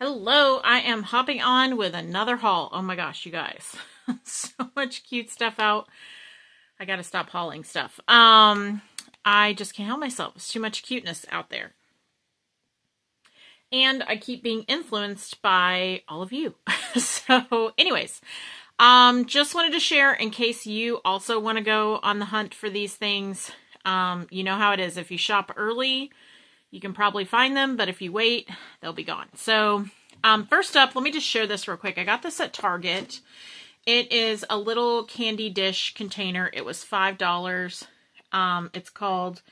Hello, I am hopping on with another haul. Oh my gosh, you guys. so much cute stuff out. I gotta stop hauling stuff. Um, I just can't help myself. It's too much cuteness out there. And I keep being influenced by all of you. so, anyways, um, just wanted to share in case you also want to go on the hunt for these things. Um, you know how it is. If you shop early, you can probably find them, but if you wait, they'll be gone. So um, first up, let me just share this real quick. I got this at Target. It is a little candy dish container. It was $5. Um, it's called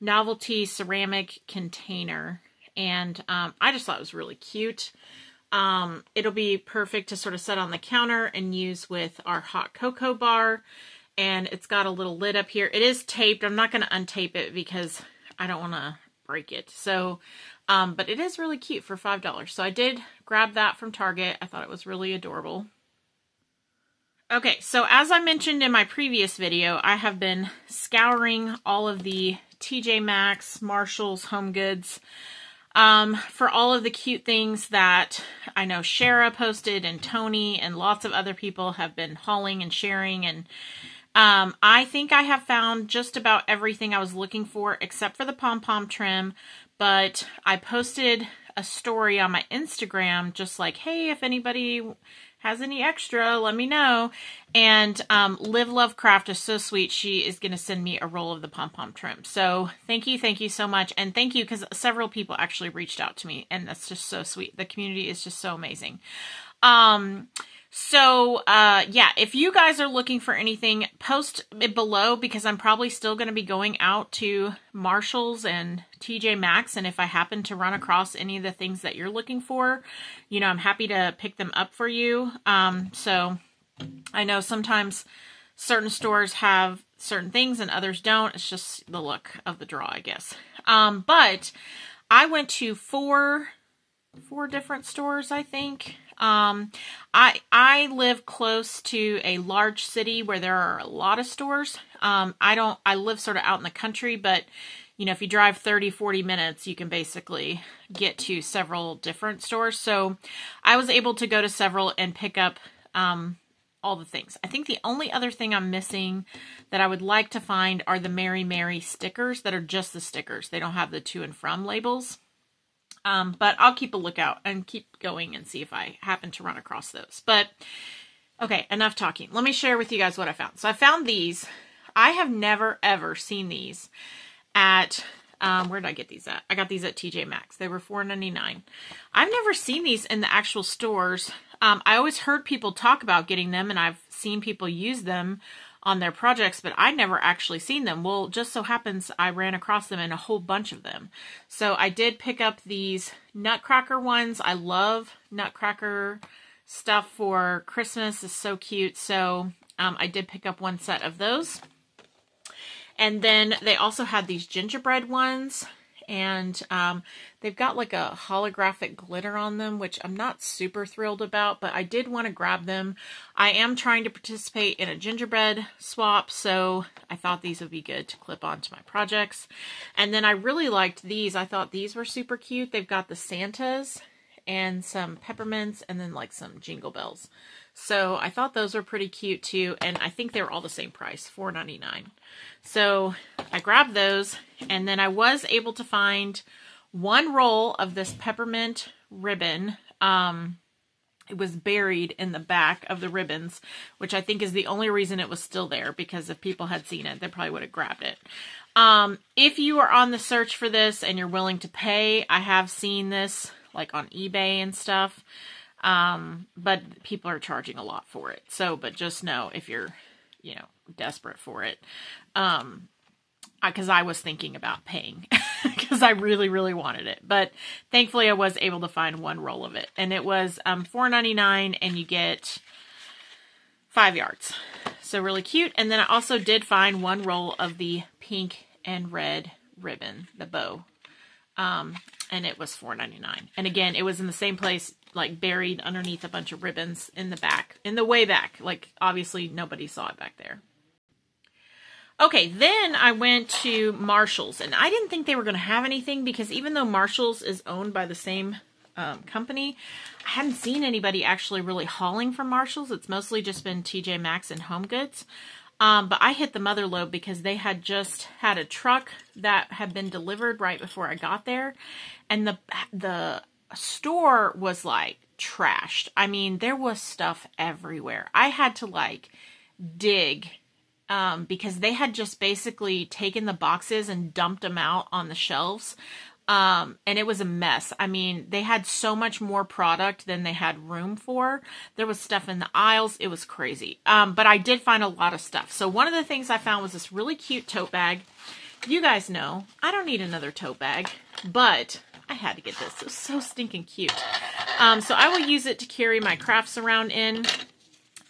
Novelty Ceramic Container. And um, I just thought it was really cute. Um, it'll be perfect to sort of set on the counter and use with our hot cocoa bar. And it's got a little lid up here. It is taped. I'm not going to untape it because I don't want to break it. So, um, but it is really cute for $5. So I did grab that from Target. I thought it was really adorable. Okay, so as I mentioned in my previous video, I have been scouring all of the TJ Maxx, Marshalls, Home Goods, um, for all of the cute things that I know Shara posted and Tony and lots of other people have been hauling and sharing and um, I think I have found just about everything I was looking for except for the pom-pom trim, but I posted a story on my Instagram just like, hey, if anybody has any extra, let me know. And um, Live Lovecraft is so sweet. She is going to send me a roll of the pom pom trim. So thank you, thank you so much, and thank you because several people actually reached out to me, and that's just so sweet. The community is just so amazing. Um, so, uh, yeah, if you guys are looking for anything, post it below because I'm probably still going to be going out to Marshalls and TJ Maxx. And if I happen to run across any of the things that you're looking for, you know, I'm happy to pick them up for you. Um, so I know sometimes certain stores have certain things and others don't. It's just the look of the draw, I guess. Um, but I went to four, four different stores, I think. Um, I I live close to a large city where there are a lot of stores. Um, I don't. I live sort of out in the country, but you know, if you drive 30, 40 minutes, you can basically get to several different stores. So I was able to go to several and pick up um, all the things. I think the only other thing I'm missing that I would like to find are the Mary Mary stickers that are just the stickers. They don't have the to and from labels. Um, but I'll keep a lookout and keep going and see if I happen to run across those. But okay, enough talking. Let me share with you guys what I found. So I found these. I have never ever seen these at um, where did I get these at? I got these at TJ Maxx. They were $4.99. I've never seen these in the actual stores. Um, I always heard people talk about getting them, and I've seen people use them on their projects, but I never actually seen them. Well, just so happens I ran across them in a whole bunch of them. So I did pick up these Nutcracker ones. I love Nutcracker stuff for Christmas. It's so cute. So um, I did pick up one set of those. And then they also had these gingerbread ones and um, they've got like a holographic glitter on them, which I'm not super thrilled about, but I did want to grab them. I am trying to participate in a gingerbread swap, so I thought these would be good to clip onto my projects. And then I really liked these. I thought these were super cute. They've got the Santas and some peppermints and then like some jingle bells. So I thought those were pretty cute too. And I think they were all the same price, $4.99. So I grabbed those and then I was able to find one roll of this peppermint ribbon. Um, it was buried in the back of the ribbons, which I think is the only reason it was still there because if people had seen it, they probably would have grabbed it. Um, if you are on the search for this and you're willing to pay, I have seen this like on eBay and stuff. Um, but people are charging a lot for it. So, but just know if you're, you know, desperate for it. Um, because I, I was thinking about paying because I really, really wanted it. But thankfully, I was able to find one roll of it, and it was um, four ninety nine, and you get five yards. So really cute. And then I also did find one roll of the pink and red ribbon, the bow, um, and it was $4.99. And again, it was in the same place, like buried underneath a bunch of ribbons in the back, in the way back. Like obviously nobody saw it back there. Okay, then I went to Marshall's, and I didn't think they were going to have anything because even though Marshall's is owned by the same um, company. I hadn't seen anybody actually really hauling from Marshalls. It's mostly just been TJ Maxx and Home Goods. Um, but I hit the mother load because they had just had a truck that had been delivered right before I got there, and the the store was like trashed. I mean, there was stuff everywhere. I had to like dig um, because they had just basically taken the boxes and dumped them out on the shelves. Um, and it was a mess. I mean, they had so much more product than they had room for. There was stuff in the aisles. It was crazy. Um, but I did find a lot of stuff. So one of the things I found was this really cute tote bag. You guys know I don't need another tote bag, but I had to get this. It was so stinking cute. Um, so I will use it to carry my crafts around in.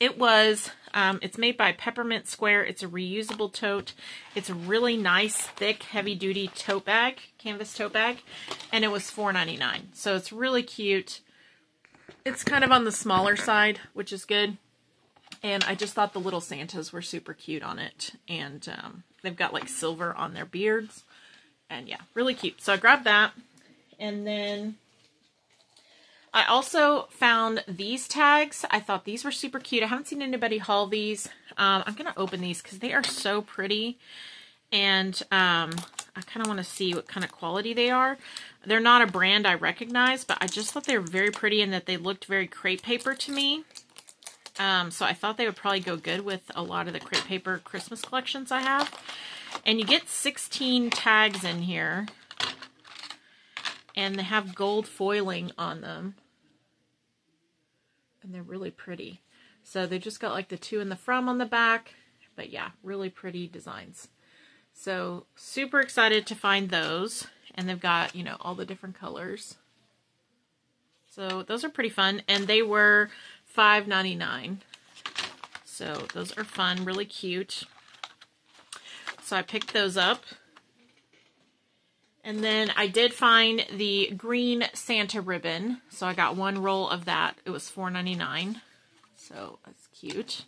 It was um, it's made by Peppermint Square. It's a reusable tote. It's a really nice, thick, heavy-duty tote bag, canvas tote bag, and it was $4.99. So it's really cute. It's kind of on the smaller side, which is good. And I just thought the little Santas were super cute on it. And um, they've got like silver on their beards. And yeah, really cute. So I grabbed that. And then I also found these tags. I thought these were super cute. I haven't seen anybody haul these. Um, I'm going to open these because they are so pretty. And um, I kind of want to see what kind of quality they are. They're not a brand I recognize, but I just thought they were very pretty and that they looked very crepe paper to me. Um, so I thought they would probably go good with a lot of the crepe paper Christmas collections I have. And you get 16 tags in here. And they have gold foiling on them and they're really pretty. So they just got like the two in the from on the back, but yeah, really pretty designs. So super excited to find those. And they've got, you know, all the different colors. So those are pretty fun. And they were $5.99. So those are fun, really cute. So I picked those up. And then I did find the green Santa ribbon. So I got one roll of that. It was $4.99. So that's cute.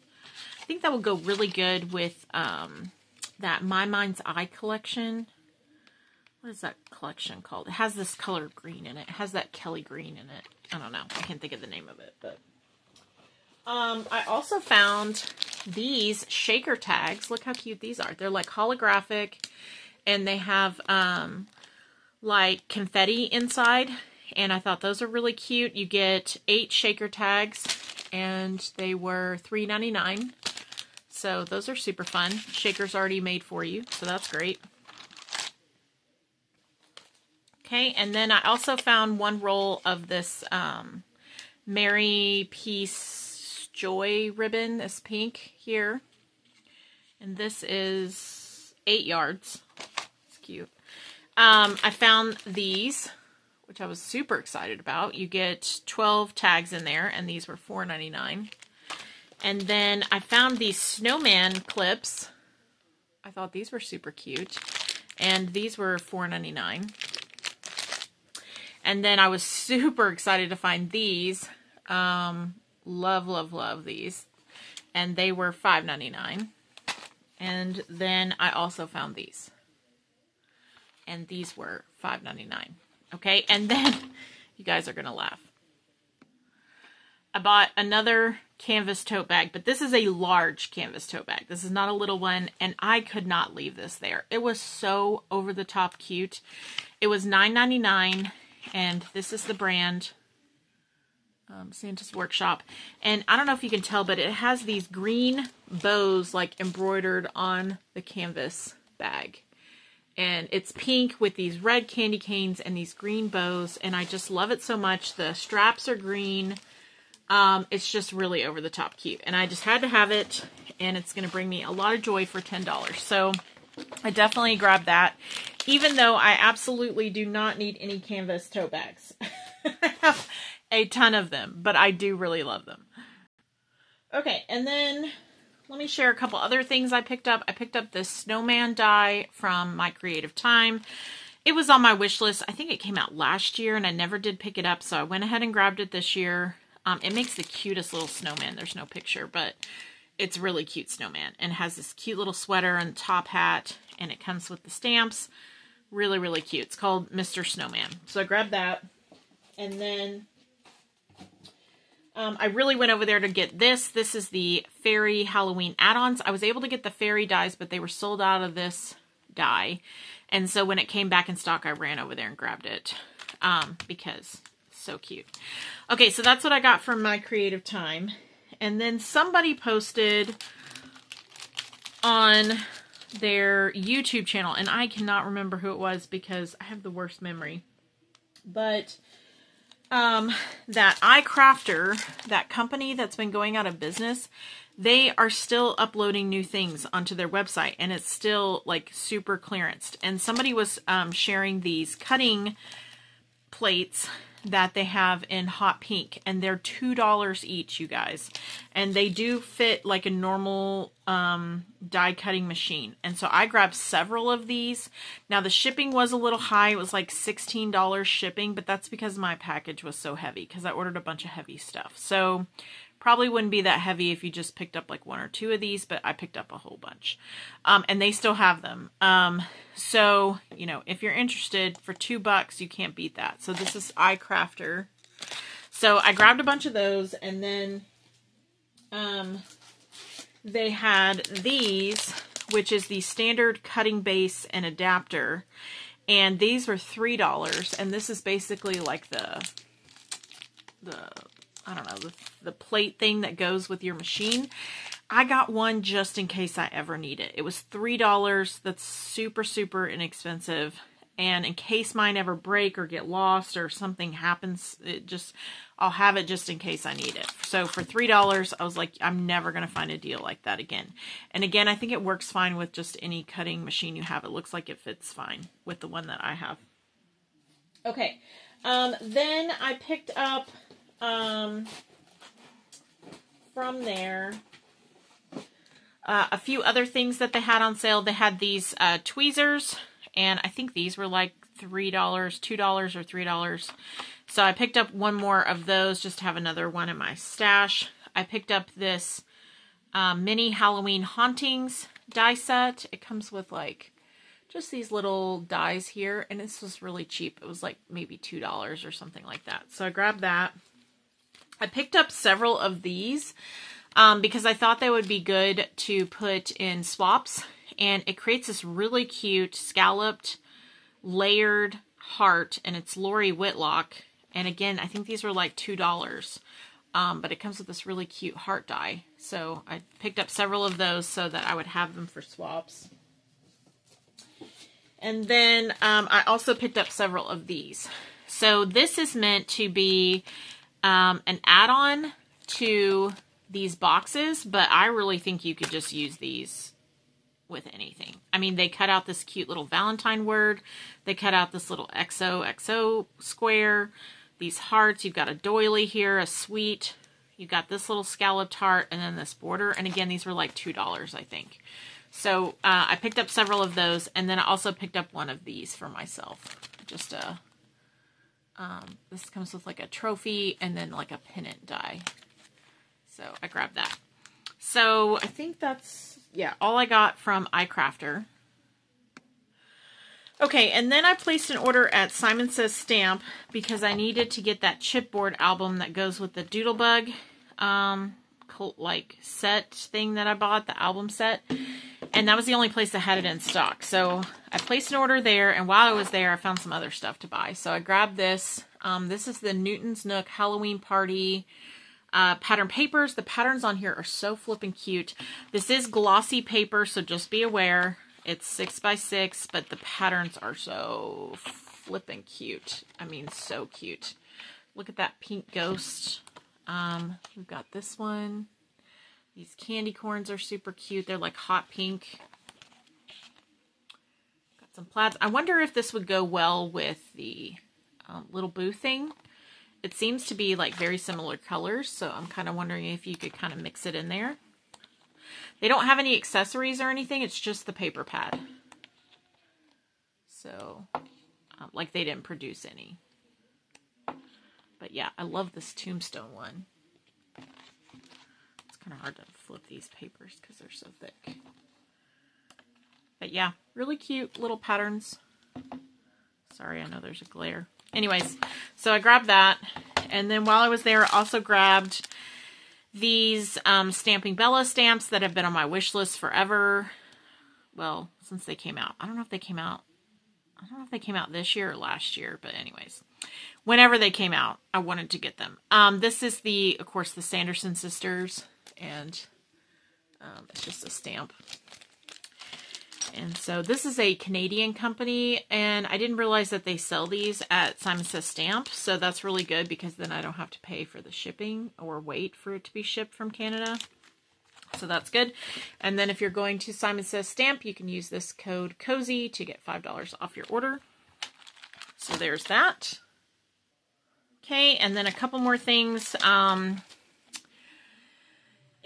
I think that will go really good with um, that My Mind's Eye collection. What is that collection called? It has this color green in it. It has that Kelly green in it. I don't know. I can't think of the name of it. But um, I also found these shaker tags. Look how cute these are. They're like holographic and they have um, like confetti inside. And I thought those are really cute. You get eight shaker tags and they were $3.99. So those are super fun. Shaker's already made for you, so that's great. Okay, and then I also found one roll of this um, Merry Peace Joy ribbon, this pink here. And this is eight yards. It's cute. Um, I found these, which I was super excited about. You get 12 tags in there, and these were $4.99. And then I found these snowman clips. I thought these were super cute. And these were $4.99. And then I was super excited to find these. Um, love, love, love these. And they were $5.99. And then I also found these and these were $5.99. Okay, and then you guys are to laugh. I bought another canvas tote bag, but this is a large canvas tote bag. This is not a little one, and I could not leave this there. It was so over the top cute. It was $9.99, and this is the brand um, Santa's Workshop. And I don't know if you can tell, but it has these green bows like embroidered on the canvas bag and it's pink with these red candy canes and these green bows and I just love it so much. The straps are green. Um, it's just really over the top cute and I just had to have it and it's going to bring me a lot of joy for $10. So I definitely grabbed that even though I absolutely do not need any canvas tote bags. I have a ton of them, but I do really love them. Okay, and then let me share a couple other things I picked up. I picked up this snowman die from My Creative Time. It was on my wish list. I think it came out last year and I never did pick it up, so I went ahead and grabbed it this year. Um, it makes the cutest little snowman. There's no picture, but it's really cute snowman and has this cute little sweater and top hat and it comes with the stamps. Really, really cute. It's called Mr. Snowman. So I grabbed that. And then um, I really went over there to get this. This is the Fairy Halloween add-ons. I was able to get the fairy dies, but they were sold out of this die. And so when it came back in stock, I ran over there and grabbed it um, because so cute. Okay, so that's what I got from my creative time. And then somebody posted on their YouTube channel, and I cannot remember who it was because I have the worst memory. But um, that iCrafter, that company that's been going out of business, they are still uploading new things onto their website and it's still like super clearanced. And somebody was um, sharing these cutting plates that they have in hot pink and they're two dollars each you guys. And they do fit like a normal um, die cutting machine. And so I grabbed several of these. Now the shipping was a little high. It was like $16 shipping but that's because my package was so heavy because I ordered a bunch of heavy stuff. So Probably wouldn't be that heavy if you just picked up like one or two of these, but I picked up a whole bunch. Um, and they still have them. Um, so, you know, if you're interested, for two bucks, you can't beat that. So this is iCrafter. So I grabbed a bunch of those and then um, they had these, which is the standard cutting base and adapter. And these were $3. And this is basically like the, the I don't know, the, the plate thing that goes with your machine. I got one just in case I ever need it. It was $3. That's super, super inexpensive. And in case mine ever break or get lost or something happens, it just, I'll have it just in case I need it. So for $3, I was like, I'm never going to find a deal like that again. And again, I think it works fine with just any cutting machine you have. It looks like it fits fine with the one that I have. Okay. Um, then I picked up um, from there, uh, a few other things that they had on sale. They had these uh, tweezers, and I think these were like $3, $2 or $3. So I picked up one more of those just to have another one in my stash. I picked up this um, mini Halloween Hauntings die set. It comes with like just these little dies here, and this was really cheap. It was like maybe $2 or something like that. So I grabbed that. I picked up several of these um, because I thought they would be good to put in swaps. And it creates this really cute scalloped layered heart. And it's Lori Whitlock. And again, I think these were like $2. Um, but it comes with this really cute heart die. So I picked up several of those so that I would have them for swaps. And then um, I also picked up several of these. So this is meant to be um, an add-on to these boxes, but I really think you could just use these with anything. I mean, they cut out this cute little Valentine word. They cut out this little XOXO square. These hearts. You've got a doily here, a sweet. You've got this little scalloped heart and then this border. And again, these were like $2, I think. So uh, I picked up several of those. And then I also picked up one of these for myself. Just a um, this comes with like a trophy and then like a pennant die. So I grabbed that. So I think that's, yeah, all I got from iCrafter. Okay, and then I placed an order at Simon Says Stamp because I needed to get that chipboard album that goes with the Doodlebug um, like set thing that I bought, the album set. And that was the only place that had it in stock. So I placed an order there, and while I was there, I found some other stuff to buy. So I grabbed this. Um, this is the Newton's Nook Halloween Party uh, pattern papers. The patterns on here are so flippin' cute. This is glossy paper, so just be aware. It's six by six, but the patterns are so flippin' cute. I mean, so cute. Look at that pink ghost. Um, we've got this one. These candy corns are super cute. They're like hot pink. Got some plaids. I wonder if this would go well with the um, little boo thing. It seems to be like very similar colors, so I'm kind of wondering if you could kind of mix it in there. They don't have any accessories or anything. It's just the paper pad. So, um, like they didn't produce any. But yeah, I love this tombstone one kind of hard to flip these papers because they're so thick. But yeah, really cute little patterns. Sorry, I know there's a glare. anyways, so I grabbed that. And then while I was there, I also grabbed these um, Stamping Bella stamps that have been on my wish list forever. Well, since they came out. I don't know if they came out. I don't know if they came out this year or last year, but anyways, whenever they came out, I wanted to get them. Um, this is the, of course, the Sanderson sisters, and um, it's just a stamp. And so this is a Canadian company, and I didn't realize that they sell these at Simon Says Stamp, so that's really good because then I don't have to pay for the shipping or wait for it to be shipped from Canada. So that's good. And then if you're going to Simon Says Stamp, you can use this code COZY to get $5 off your order. So there's that. Okay, and then a couple more things. Um,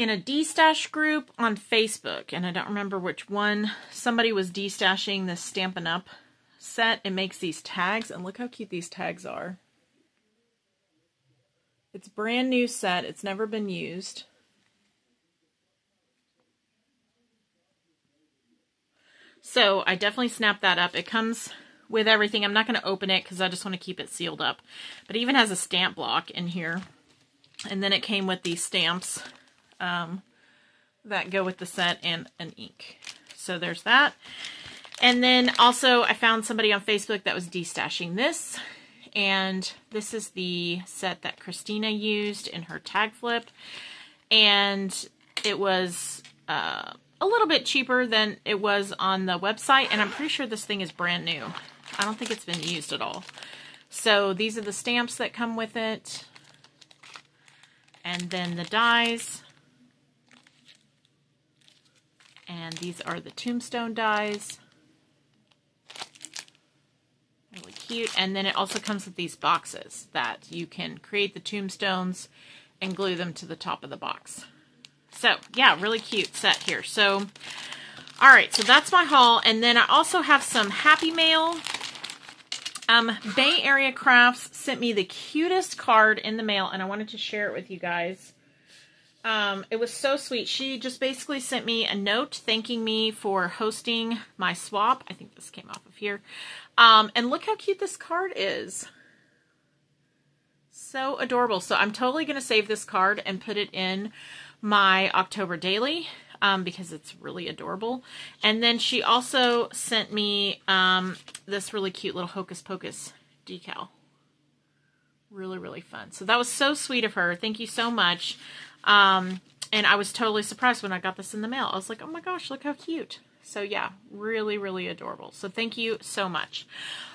in a D-Stash group on Facebook, and I don't remember which one, somebody was D-stashing this Stampin' Up! set. It makes these tags, and look how cute these tags are. It's brand new set. It's never been used. So I definitely snapped that up. It comes with everything. I'm not going to open it because I just want to keep it sealed up. But it even has a stamp block in here. And then it came with these stamps um, that go with the set and an ink. So there's that. And then also I found somebody on Facebook that was destashing this. And this is the set that Christina used in her tag flip. And it was uh, a little bit cheaper than it was on the website. And I'm pretty sure this thing is brand new. I don't think it's been used at all. So these are the stamps that come with it. And then the dies. And these are the tombstone dies. Really cute. And then it also comes with these boxes that you can create the tombstones and glue them to the top of the box. So, yeah, really cute set here. So, all right, so that's my haul. And then I also have some Happy Mail. Um, Bay Area Crafts sent me the cutest card in the mail, and I wanted to share it with you guys. Um, it was so sweet. She just basically sent me a note thanking me for hosting my swap. I think this came off of here. Um, and look how cute this card is. So adorable. So I'm totally going to save this card and put it in my October daily um, because it's really adorable. And then she also sent me um, this really cute little Hocus Pocus decal. Really, really fun. So that was so sweet of her. Thank you so much. Um, and I was totally surprised when I got this in the mail. I was like, oh my gosh, look how cute. So yeah, really, really adorable. So thank you so much.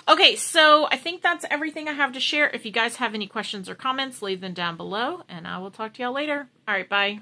Okay, so I think that's everything I have to share. If you guys have any questions or comments, leave them down below, and I will talk to y'all later. All right, bye.